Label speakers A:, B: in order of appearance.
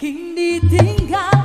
A: Kini tinggal.